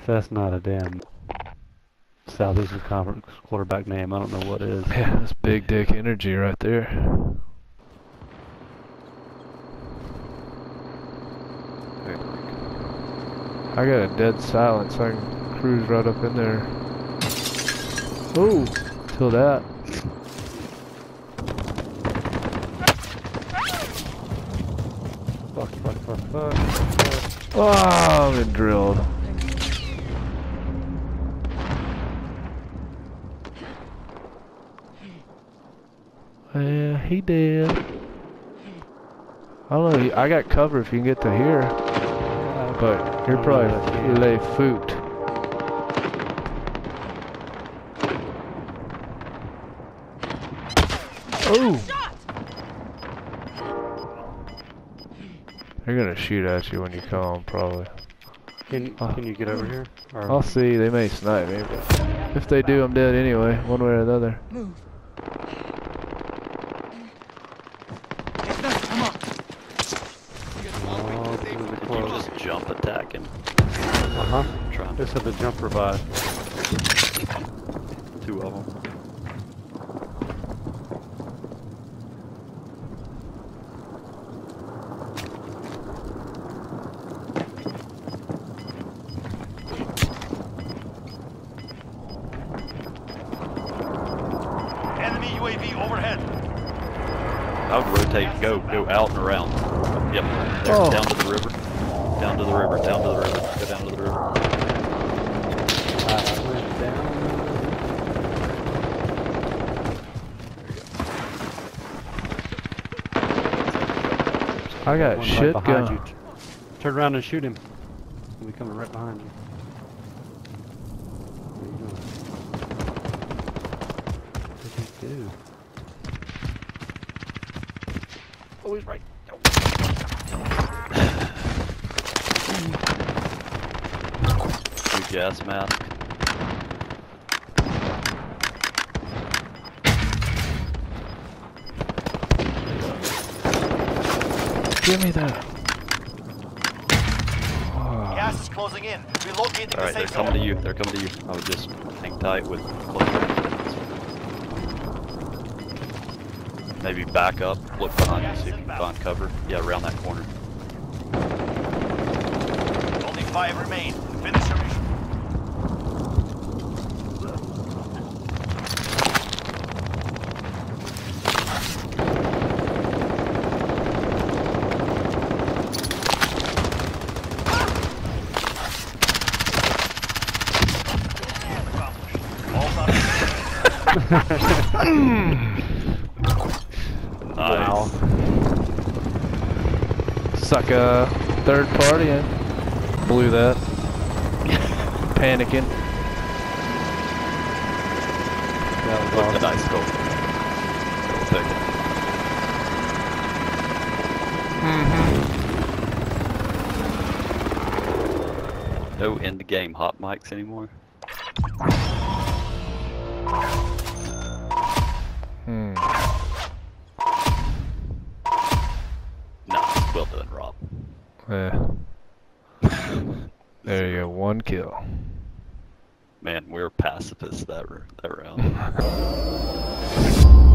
If that's not a damn Southeastern Conference quarterback name, I don't know what is. Yeah, that's big dick energy right there. I got a dead silence. I can cruise right up in there. Oh, till that. Fuck, fuck, fuck. fuck. Oh, I've been drilled. Yeah, he did. I don't know. I got cover if you can get to here, but you're I don't know if I probably can. lay foot. Oh! They're gonna shoot at you when you come, probably. Can, Oh. can you get over here? Or, I'll see. They may snipe me, but if they do, I'm dead anyway, one way or the other. Move. Come on. Oh, this is You close. Just jump attacking. Uh-huh. Trying This is the jump revive. two of them. Enemy UAV overhead. I would rotate, go, go out and around. Yep. There, Oh. down to the river. Down to the river, down to the river. Go down to the river. I went down. I got One shit right behind gun. you. Turn around and shoot him. He'll be coming right behind you. Where you going? What'd he do? Oh, he's right. Oh. New gas mask. Give me that. Gas is closing in. Relocating Alright, the they're coming to you. They're coming to you. I would just hang tight with close range. Maybe back up, look behind you, see if you can find cover. Yeah, around that corner. Five remain. Finish your mission. Nice. Sucker. Third party in. Blew that. Panicking. That was Look awesome. the nice goal. We'll take it. No end game hot mics anymore. Hmm. No, well done, Rob. Yeah. There you go. One kill. Man, we were pacifists that that round.